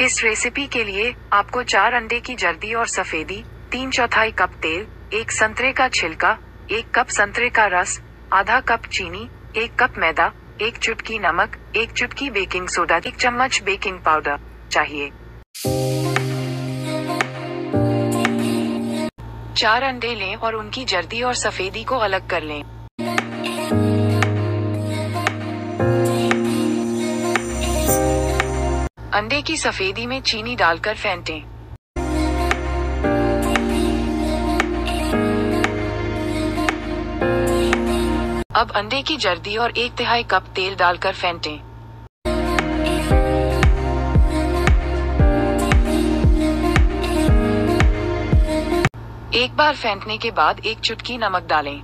इस रेसिपी के लिए आपको चार अंडे की जर्दी और सफेदी, तीन चौथाई कप तेल, एक संतरे का छिलका, एक कप संतरे का रस, आधा कप चीनी, एक कप मैदा, एक चुटकी नमक, एक चुटकी बेकिंग सोडा, एक चम्मच बेकिंग पाउडर चाहिए। चार अंडे लें और उनकी जर्दी और सफेदी को अलग कर लें। अंडे की सफेदी में चीनी डालकर फेंटें। अब अंडे की जर्दी और एक तिहाई कप तेल डालकर फेंटें। एक बार फेंटने के बाद एक चुटकी नमक डालें।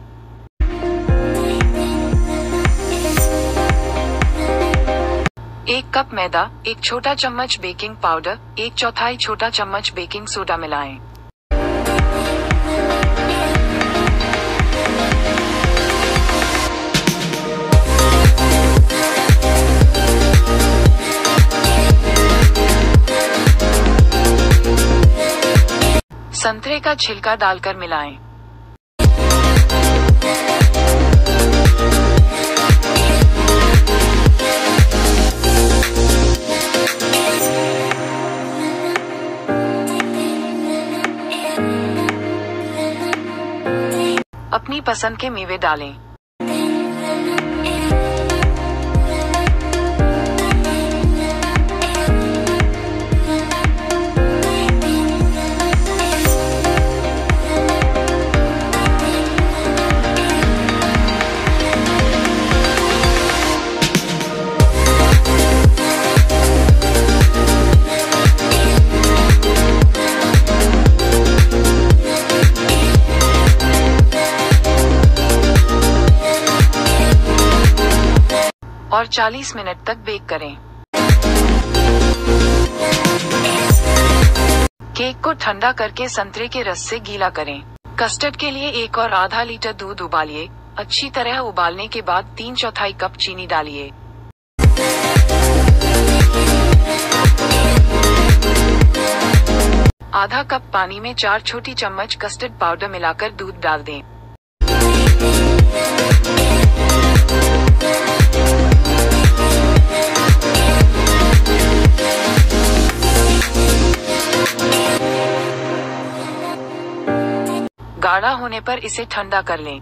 एक कप मैदा, एक छोटा चम्मच बेकिंग पाउडर, एक चौथाई छोटा चम्मच बेकिंग सोडा मिलाएँ। संतरे का छिलका डालकर मिलाएँ। अपनी पसंद के मेवे डालें। और 40 मिनट तक बेक करें। केक को ठंडा करके संतरे के रस से गीला करें। कस्टर्ड के लिए एक और आधा लीटर दूध उबालिए। अच्छी तरह उबालने के बाद तीन चौथाई कप चीनी डालिए। आधा कप पानी में चार छोटी चम्मच कस्टर्ड पाउडर मिलाकर दूध डाल दें। गाढ़ा होने पर इसे ठंडा कर लें।